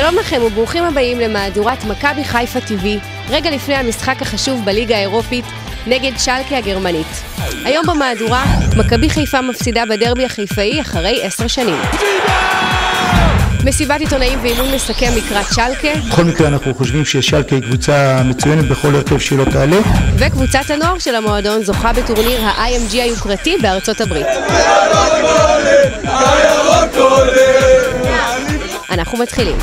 שלום לכם וברוכים הבאים למהדורת מכבי חיפה TV, רגע לפני המשחק החשוב בליגה האירופית נגד שלקה הגרמנית. היום במהדורה, מכבי חיפה מפסידה בדרבי החיפאי אחרי עשר שנים. מסיבת עיתונאים ואימון מסכם לקראת שלקה. בכל מקרה אנחנו חושבים ששלקה היא קבוצה מצוינת בכל הרכב שלא תעלה. וקבוצת הנוער של המועדון זוכה בטורניר ה-IMG היוקרתי בארצות הברית. אנחנו מתחילים.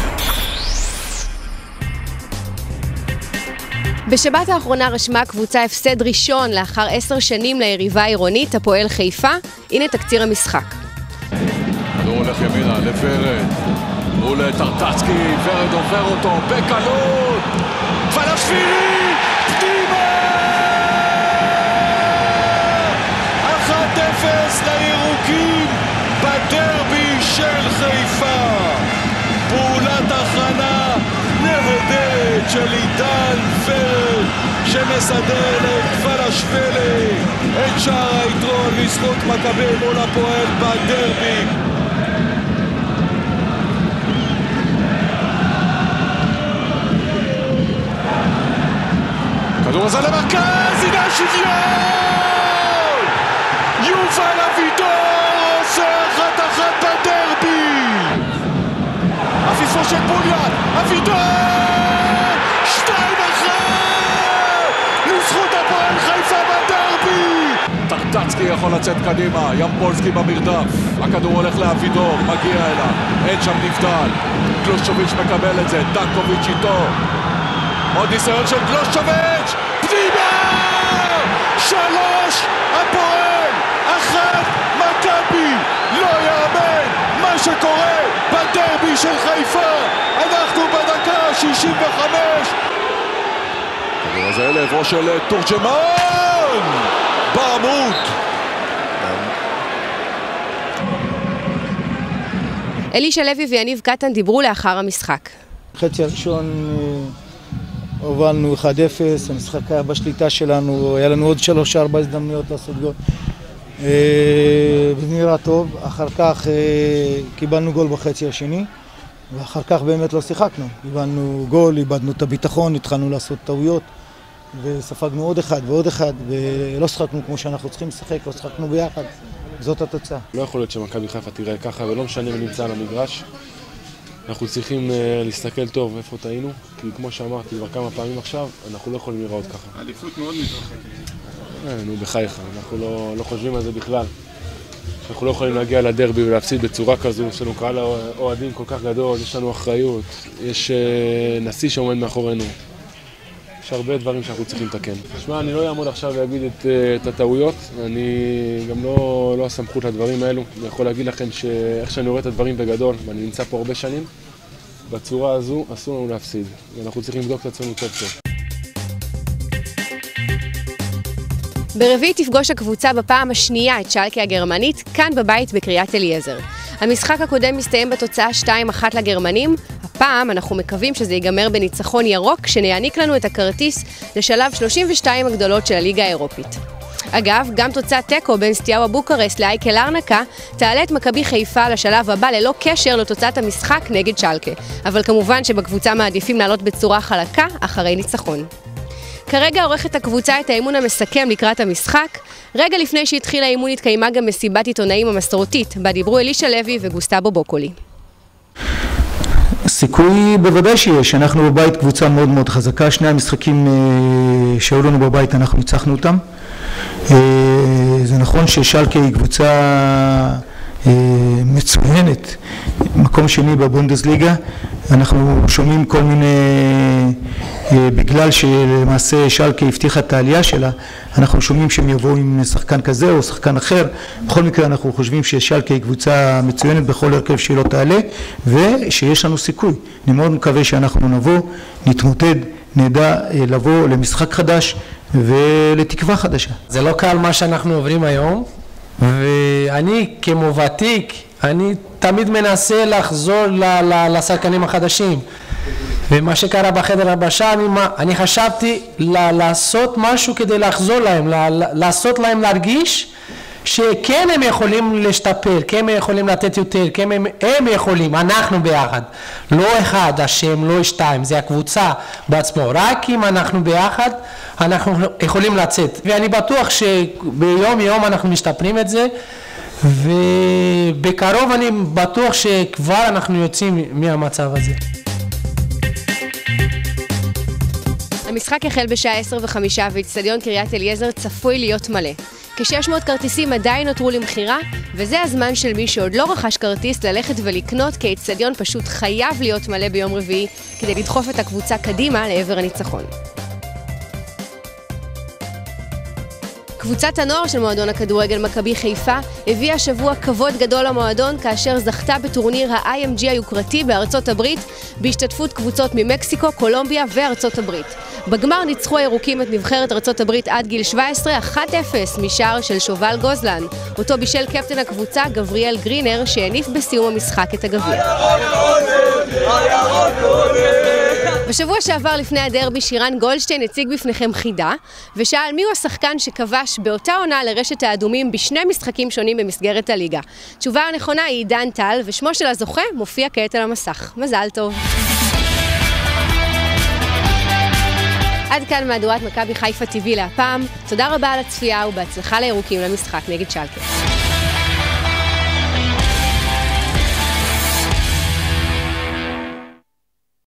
בשבת האחרונה רשמה הקבוצה הפסד ראשון לאחר עשר שנים ליריבה העירונית, הפועל חיפה. הנה תקציר המשחק. כדור הולך ימינה לפרד, מול טרטצקי, ורד עובר אותו בקלות, פלאשווילי, נהדרת של עידן ורד שמסדר לפלאשווילי את שער היתרון לזכות מכבי מול הפועל בדרבי. כדור הזה למרכז, הנה השוויון! יובל אבידור עושה אחת אחת בדרבי! עפיפו של בוליאן, אבידור! שתיים אחת! לזכות הפועל חיפה בדרבי! טרטצקי יכול לצאת קדימה, ימפולסקי במרדף, הכדור הולך לאבידור, מגיע אליו, אין שם נבדל, גלושוביץ' מקבל את זה, דנקוביץ' איתו, עוד ניסיון של גלושוביץ', פנימה! שלוש, הפועל, אחת, מכבי, לא יאמן מה שקורה בדרבי של חיפה, אנחנו בדקה ה-65 הכדור הזה לעברו של תורג'מן! בעמוד! אלישע לוי ויניב קטן דיברו לאחר המשחק. חצי הראשון אה, הובלנו 1-0, המשחק היה בשליטה שלנו, היה לנו עוד 3-4 הזדמנויות לעשות גול. אה, וזה נראה טוב, אחר כך אה, קיבלנו גול בחצי השני ואחר כך באמת לא שיחקנו, קיבלנו גול, איבדנו את הביטחון, התחלנו לעשות טעויות וספגנו עוד אחד ועוד אחד ולא שחקנו כמו שאנחנו צריכים לשחק, לא שחקנו ביחד, זאת התוצאה. לא יכול להיות שמכבי חיפה תראה ככה ולא משנה מי נמצא על המגרש. אנחנו צריכים uh, להסתכל טוב איפה טעינו, כי כמו שאמרתי כבר כמה פעמים עכשיו, אנחנו לא יכולים לראות ככה. עדיפות מאוד מתרחקת. אה, נו, בחייך, אנחנו לא, לא חושבים על זה בכלל. אנחנו לא יכולים להגיע לדרבי ולהפסיד בצורה כזו, יש לנו קהל אוהדים כל כך גדול, יש לנו אחריות, יש uh, נשיא שעומד מאחורינו. יש הרבה דברים שאנחנו צריכים לתקן. תשמע, אני לא אעמוד עכשיו ואגיד את, uh, את הטעויות, אני גם לא, לא הסמכות לדברים האלו. אני יכול להגיד לכם שאיך שאני רואה את הדברים בגדול, ואני נמצא פה הרבה שנים, בצורה הזו אסור לנו להפסיד, ואנחנו צריכים לבדוק את עצמנו טוב טוב. ברביעי תפגוש הקבוצה בפעם השנייה את שלקה הגרמנית, כאן בבית בקריית אליעזר. המשחק הקודם מסתיים בתוצאה 2-1 לגרמנים, הפעם אנחנו מקווים שזה ייגמר בניצחון ירוק, שיעניק לנו את הכרטיס לשלב 32 הגדולות של הליגה האירופית. אגב, גם תוצאת תיקו בין סטיאבה בוקרסט לאייקל ארנקה תעלה את מכבי חיפה לשלב הבא ללא קשר לתוצאת המשחק נגד שלקה. אבל כמובן שבקבוצה מעדיפים לעלות בצורה חלקה אחרי ניצחון. כרגע עורכת הקבוצה את האימון המסכם לקראת המשחק. רגע לפני שהתחיל האימון התקיימה גם מסיבת עיתונאים המסורתית, בה דיברו אלישע לוי וגוסטבו בוקולי. סיכוי בוודאי שיש, אנחנו בבית קבוצה מאוד מאוד חזקה, שני המשחקים אה, שהיו לנו בבית אנחנו ניצחנו אותם. אה, זה נכון ששלקה היא קבוצה אה, מצוינת, מקום שני בבונדסליגה, אנחנו שומעים כל מיני, בגלל שלמעשה שלקה הבטיחה את העלייה שלה, אנחנו שומעים שהם יבואו עם שחקן כזה או שחקן אחר, בכל מקרה אנחנו חושבים ששלקה היא קבוצה מצוינת בכל הרכב שהיא לא תעלה ושיש לנו סיכוי, אני מאוד מקווה שאנחנו נבוא, נתמודד, נדע לבוא למשחק חדש ולתקווה חדשה. זה לא קל מה שאנחנו עוברים היום ואני כמו ותיק, אני תמיד מנסה לחזור לשחקנים החדשים ומה שקרה בחדר הבשה, אני, אני חשבתי לעשות משהו כדי לחזור להם, לעשות להם להרגיש שכן הם יכולים להשתפר, כן הם יכולים לתת יותר, כן הם, הם יכולים, אנחנו ביחד, לא אחד אשם, לא שתיים, זה הקבוצה בעצמו, רק אם אנחנו ביחד אנחנו יכולים לצאת, ואני בטוח שביום יום אנחנו משתפרים את זה ובקרוב אני בטוח שכבר אנחנו יוצאים מהמצב הזה. המשחק החל בשעה עשר וחמישה ואיצטדיון קריית אליעזר צפוי להיות מלא. כ-600 כרטיסים עדיין נותרו למכירה, וזה הזמן של מי שעוד לא רכש כרטיס ללכת ולקנות, כי האיצטדיון פשוט חייב להיות מלא ביום רביעי כדי לדחוף את הקבוצה קדימה לעבר הניצחון. קבוצת הנוער של מועדון הכדורגל מכבי חיפה הביאה השבוע כבוד גדול למועדון כאשר זכתה בטורניר ה-IMG היוקרתי בארצות הברית בהשתתפות קבוצות ממקסיקו, קולומביה וארצות הברית. בגמר ניצחו הירוקים את נבחרת ארצות הברית עד גיל 17 1-0 משער של שובל גוזלן, אותו בישל קפטן הקבוצה גבריאל גרינר שהניף בסיום המשחק את הגביע. בשבוע שעבר לפני הדרבי שירן גולדשטיין הציג בפניכם חידה ושאל מיהו השחקן שכבש באותה עונה לרשת האדומים בשני משחקים שונים במסגרת הליגה. תשובה הנכונה היא עידן טל ושמו של הזוכה מופיע כעת על המסך. מזל טוב. עד כאן מהדורת מכבי חיפה TV להפעם. תודה רבה על הצפייה ובהצלחה לירוקים למשחק נגד שלקה.